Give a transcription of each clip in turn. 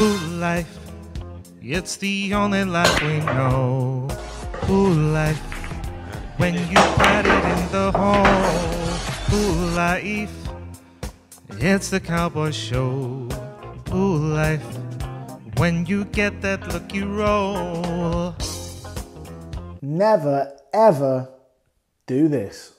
Pool life, it's the only life we know. Pool life, when you put it in the hole. Pool life, it's the cowboy show. Pool life, when you get that lucky roll. Never ever do this.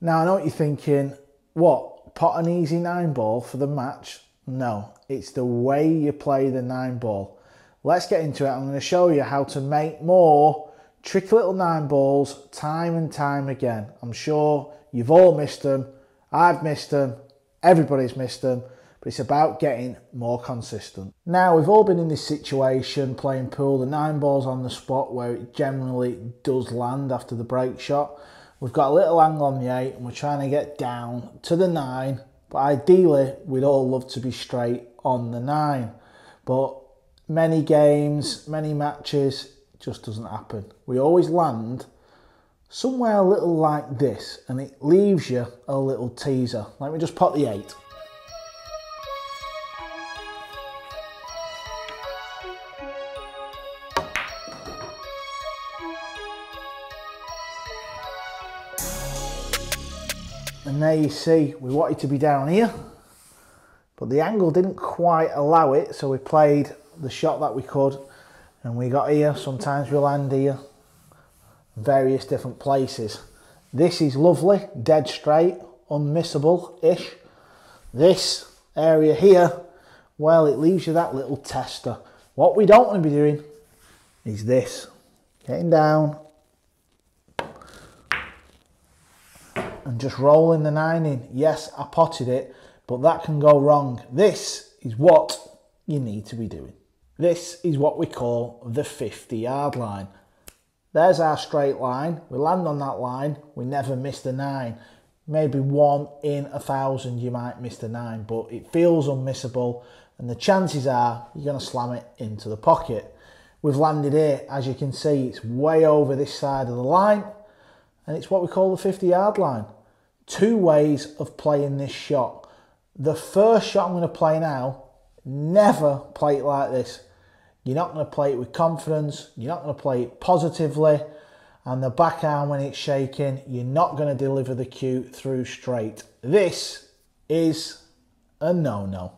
Now I know what you're thinking. What? Pot an easy nine ball for the match? No, it's the way you play the nine ball. Let's get into it. I'm going to show you how to make more tricky little nine balls time and time again. I'm sure you've all missed them. I've missed them. Everybody's missed them. But it's about getting more consistent. Now, we've all been in this situation playing pool. The nine ball's on the spot where it generally does land after the break shot. We've got a little angle on the eight and we're trying to get down to the nine. But ideally, we'd all love to be straight on the nine. But many games, many matches, just doesn't happen. We always land somewhere a little like this and it leaves you a little teaser. Let me just put the eight. And there you see, we wanted to be down here, but the angle didn't quite allow it, so we played the shot that we could, and we got here, sometimes we land here, various different places. This is lovely, dead straight, unmissable-ish. This area here, well, it leaves you that little tester. What we don't want to be doing is this, getting down, and just rolling the nine in. Yes, I potted it, but that can go wrong. This is what you need to be doing. This is what we call the 50 yard line. There's our straight line. We land on that line. We never miss the nine. Maybe one in a thousand you might miss the nine, but it feels unmissable. And the chances are you're going to slam it into the pocket. We've landed here. As you can see, it's way over this side of the line. And it's what we call the 50 yard line. Two ways of playing this shot. The first shot I'm going to play now, never play it like this. You're not going to play it with confidence. You're not going to play it positively. And the backhand, when it's shaking, you're not going to deliver the cue through straight. This is a no-no.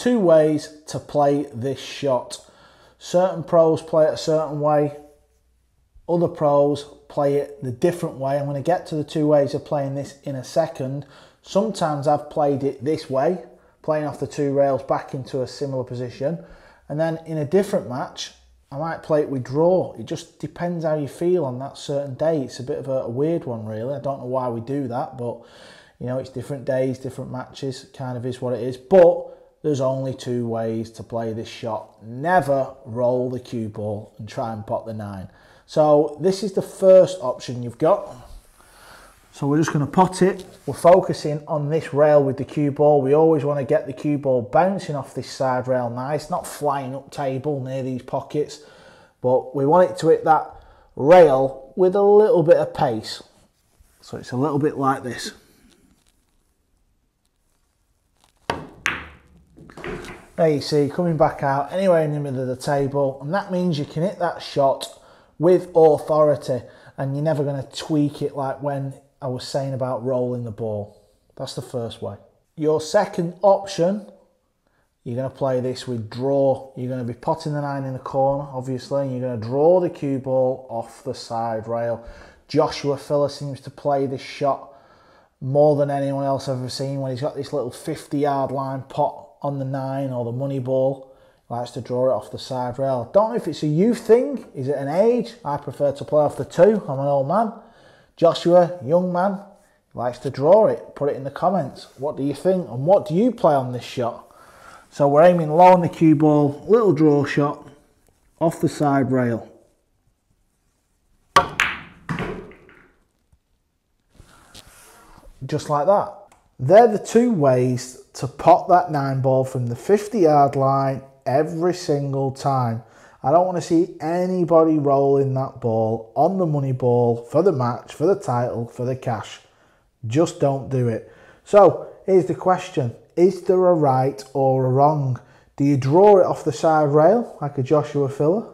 Two ways to play this shot. Certain pros play it a certain way. Other pros play it the different way. I'm going to get to the two ways of playing this in a second. Sometimes I've played it this way, playing off the two rails back into a similar position. And then in a different match, I might play it with draw. It just depends how you feel on that certain day. It's a bit of a, weird one, really. I don't know why we do that, but you know, it's different days, different matches. Kind of is what it is. But there's only two ways to play this shot. Never roll the cue ball and try and pot the nine. So this is the first option you've got. So we're just going to pot it. We're focusing on this rail with the cue ball. We always want to get the cue ball bouncing off this side rail nice, not flying up table near these pockets, but we want it to hit that rail with a little bit of pace. So it's a little bit like this. There you see, coming back out anywhere in the middle of the table, and that means you can hit that shot with authority, and you're never going to tweak it like when I was saying about rolling the ball. That's the first way. Your second option, you're going to play this with draw. You're going to be potting the nine in the corner, obviously, and you're going to draw the cue ball off the side rail. Joshua Filler seems to play this shot more than anyone else I've ever seen when he's got this little 50 yard line pot on the nine or the money ball. Likes to draw it off the side rail. Don't know if it's a youth thing. Is it an age? I prefer to play off the two. I'm an old man. Joshua, young man, likes to draw it. Put it in the comments. What do you think? And what do you play on this shot? So we're aiming low on the cue ball. Little draw shot off the side rail. Just like that. They're the two ways to pot that nine ball from the 50 yard line every single time. I don't want to see anybody rolling that ball on the money ball for the match, for the title, for the cash. Just don't do it. So here's the question Is there a right or a wrong? Do you draw it off the side rail like a Joshua Filler?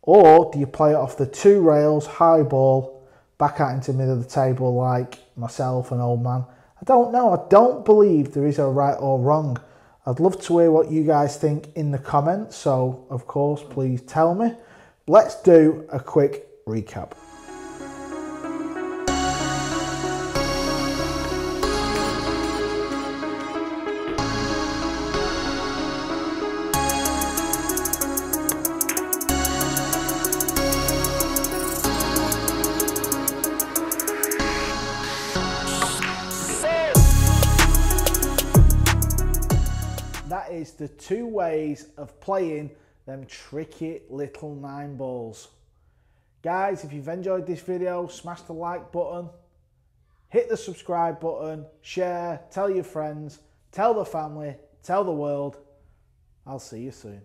Or do you play it off the two rails, high ball, back out into the middle of the table like myself and old man? Don't know. I don't believe there is a right or wrong. I'd love to hear what you guys think in the comments. So, of course, please tell me. Let's do a quick recap. Is the two ways of playing them tricky little nine balls. Guys, if you've enjoyed this video, smash the like button, hit the subscribe button, share, tell your friends, tell the family, tell the world. I'll see you soon.